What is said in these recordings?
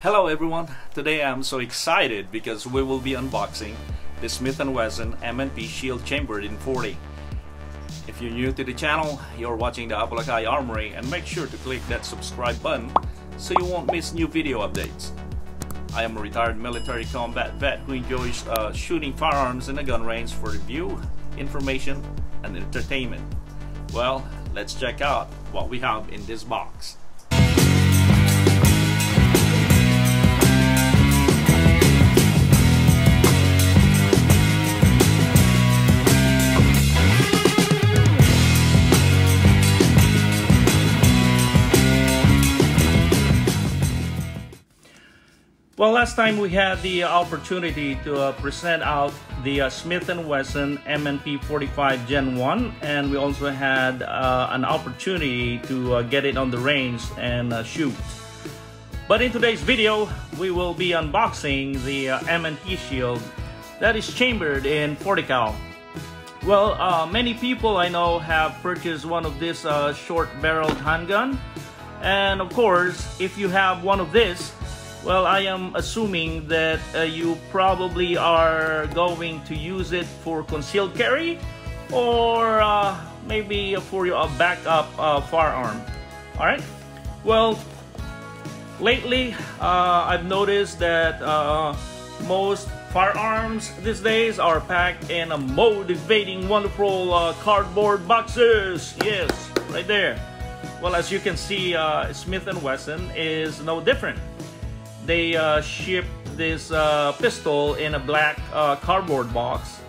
Hello everyone, today I'm so excited because we will be unboxing the Smith & Wesson M&P Shield Chambered in 40. If you're new to the channel, you're watching the Apo Lakai Armory and make sure to click that subscribe button so you won't miss new video updates. I am a retired military combat vet who enjoys uh, shooting firearms in a gun range for review, information, and entertainment. Well, let's check out what we have in this box. Well, last time we had the opportunity to uh, present out the uh, Smith & Wesson M&P 45 Gen 1 and we also had uh, an opportunity to uh, get it on the range and uh, shoot. But in today's video, we will be unboxing the uh, M&P shield that is chambered in 40 cal. Well, many people I know have purchased one of this short barreled handgun and of course, if you have one of this, well, I am assuming that uh, you probably are going to use it for concealed carry or uh, maybe for your uh, backup uh, firearm. All right. Well, lately uh, I've noticed that uh, most firearms these days are packed in a motivating, wonderful cardboard boxes. Yes, right there. Well, as you can see, Smith & Wesson is no different they uh, shipped this uh, pistol in a black uh, cardboard box.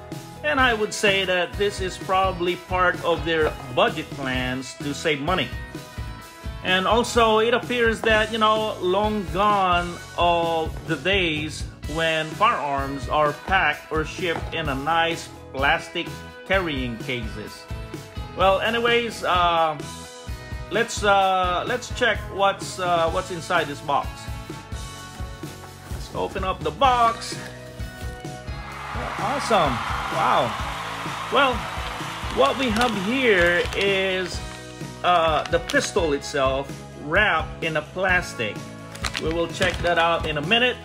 And I would say that this is probably part of their budget plans to save money. And also, it appears that, you know, long gone are the days when firearms are packed or shipped in a nice plastic carrying cases. Well, anyways, uh, let's uh, let's check what's uh, what's inside this box. Open up the box. Awesome. Wow. Well, what we have here is uh, the pistol itself wrapped in a plastic. We will check that out in a minute.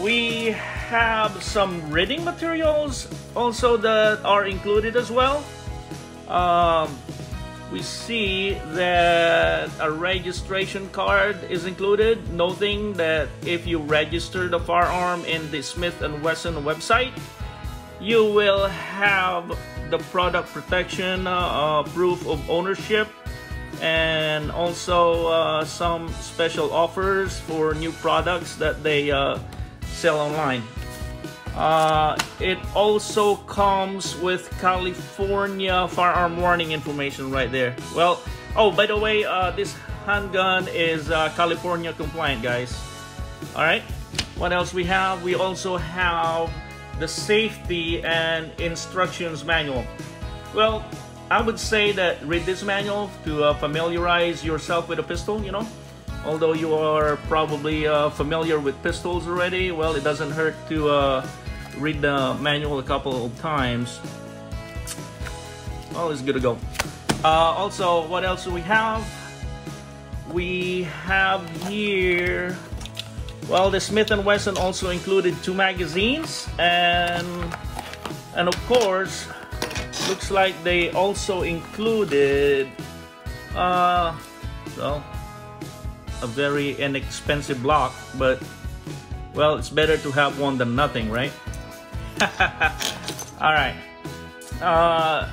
We have some reading materials also that are included as well. Um, we see that a registration card is included, noting that if you register the firearm in the Smith & Wesson website, you will have the product protection uh, uh, proof of ownership and also uh, some special offers for new products that they uh, sell online. Uh, it also comes with California firearm warning information right there. Well, oh, by the way, uh, this handgun is uh, California compliant, guys. All right. What else we have? We also have the safety and instructions manual. Well, I would say that read this manual to uh, familiarize yourself with a pistol, you know. Although you are probably uh, familiar with pistols already, well, it doesn't hurt to uh, read the manual a couple of times. Oh, it's good to go. Uh, also, what else do we have? We have here, well, the Smith & Wesson also included two magazines and, and of course, looks like they also included, uh, well, a very inexpensive block, but well, it's better to have one than nothing, right? All right. Uh,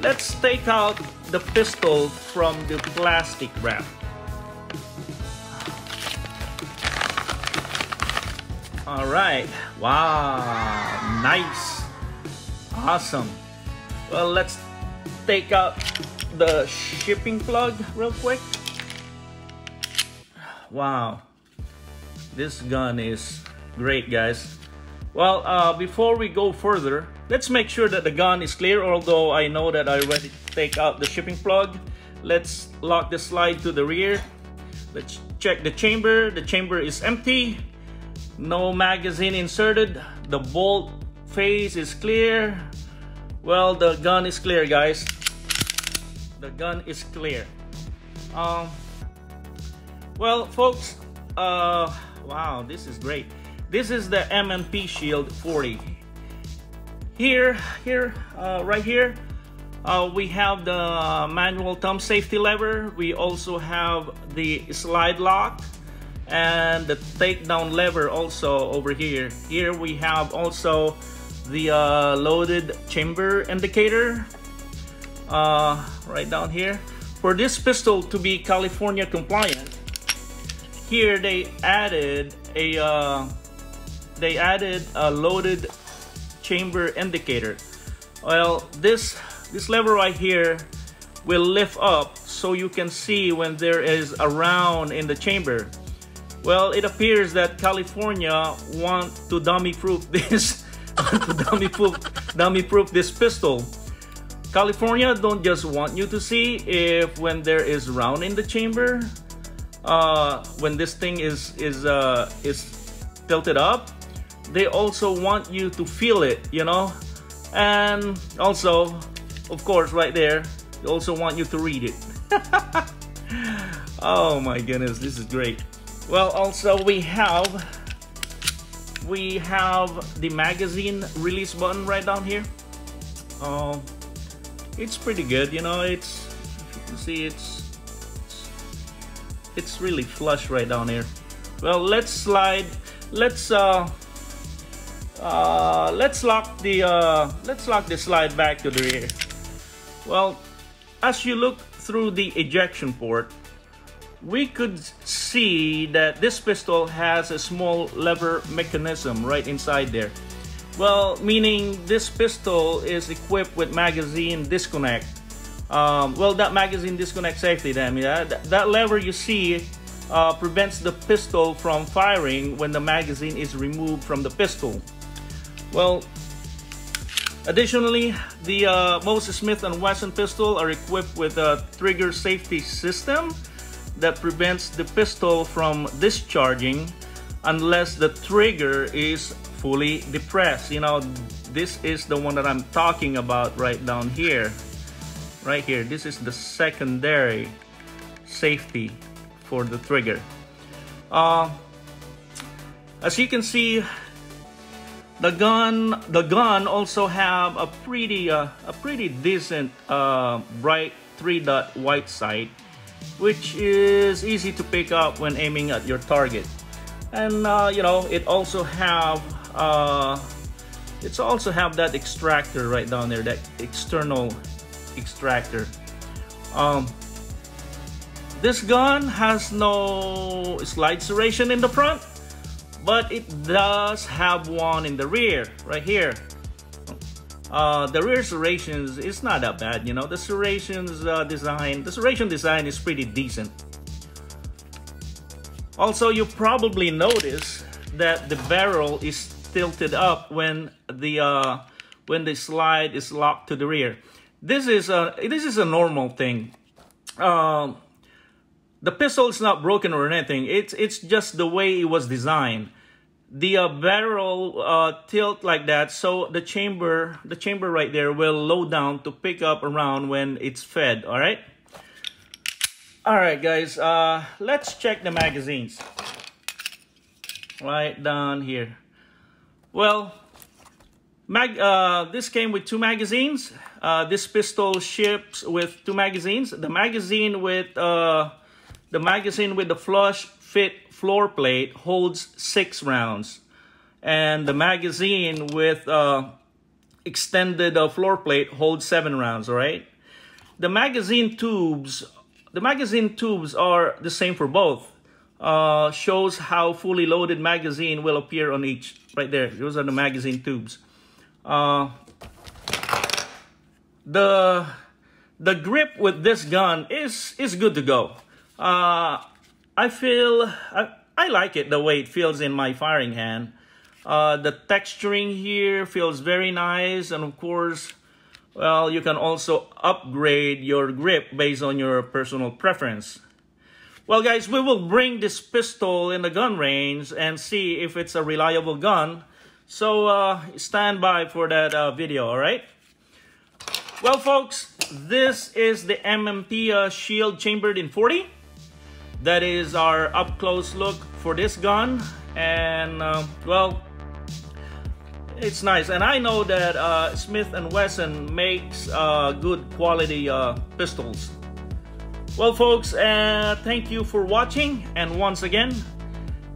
let's take out the pistol from the plastic wrap. All right. Wow. Nice. Awesome. Well, let's take out the shipping plug real quick. Wow. This gun is great, guys. Well, uh, before we go further, let's make sure that the gun is clear, although I know that I already take out the shipping plug. Let's lock the slide to the rear. Let's check the chamber. The chamber is empty. No magazine inserted. The bolt face is clear. Well, the gun is clear, guys. The gun is clear. Um, well, folks, uh, Wow, this is great. This is the M&P Shield 40. Here, here, uh, right here, uh, we have the manual thumb safety lever. We also have the slide lock and the takedown lever also over here. Here we have also the uh, loaded chamber indicator uh, right down here. For this pistol to be California compliant, here they added a uh, they added a loaded chamber indicator. Well, this this lever right here will lift up so you can see when there is a round in the chamber. Well, it appears that California want to dummy proof this to dummy proof dummy proof this pistol. California don't just want you to see if when there is round in the chamber, uh, when this thing is is uh, is tilted up, they also want you to feel it, you know, and also, of course, right there, they also want you to read it. oh my goodness, this is great. Well, also we have we have the magazine release button right down here. Um, it's pretty good, you know. It's you can see it's it's really flush right down here. Well, let's slide. Let's uh, uh, let's lock the uh, let's lock the slide back to the rear. Well, as you look through the ejection port, we could see that this pistol has a small lever mechanism right inside there. Well, meaning this pistol is equipped with magazine disconnect. Um, well, that magazine disconnect safety then, yeah? That, that lever you see uh, prevents the pistol from firing when the magazine is removed from the pistol. Well, additionally, the uh, most Smith & Wesson pistol are equipped with a trigger safety system that prevents the pistol from discharging unless the trigger is fully depressed. You know, this is the one that I'm talking about right down here. Right here, this is the secondary safety for the trigger. Uh, as you can see, the gun the gun also have a pretty uh, a pretty decent uh, bright three dot white sight which is easy to pick up when aiming at your target. And uh, you know, it also have uh, it's also have that extractor right down there, that external extractor. Um, this gun has no slide serration in the front, but it does have one in the rear, right here. Uh, the rear serrations is not that bad, you know. The serrations uh, design, the serration design is pretty decent. Also, you probably notice that the barrel is tilted up when the uh, when the slide is locked to the rear. This is a this is a normal thing. Um, the pistol is not broken or anything. It's it's just the way it was designed. The uh, barrel uh, tilt like that so the chamber the chamber right there will low down to pick up around when it's fed all right all right guys uh, let's check the magazines. Right down here. Well mag uh, this came with two magazines. Uh, this pistol ships with two magazines. The magazine with uh, the magazine with the flush fit floor plate holds six rounds. And the magazine with uh, extended uh, floor plate holds seven rounds, all right? The magazine tubes, the magazine tubes are the same for both. Uh, shows how fully loaded magazine will appear on each. Right there, those are the magazine tubes. Uh, the the grip with this gun is is good to go. Uh, I feel, I, I like it the way it feels in my firing hand. Uh, the texturing here feels very nice and of course, well, you can also upgrade your grip based on your personal preference. Well guys, we will bring this pistol in the gun range and see if it's a reliable gun. So uh, stand by for that uh, video, alright? Well folks, this is the M&P uh, Shield chambered in 40. That is our up close look for this gun. And uh, well it's nice. And I know that uh, Smith & Wesson makes uh, good quality uh, pistols. Well folks uh, thank you for watching. And once again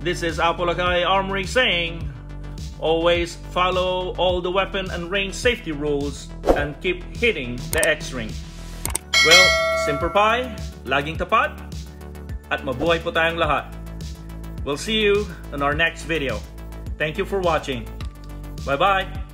this is Apo Lakai Armory saying always follow all the weapon and range safety rules and keep hitting the X-ring. Well Semper Fi laging tapat at mabuhay po tayong lahat We'll see you in our next video. Thank you for watching. Bye-bye.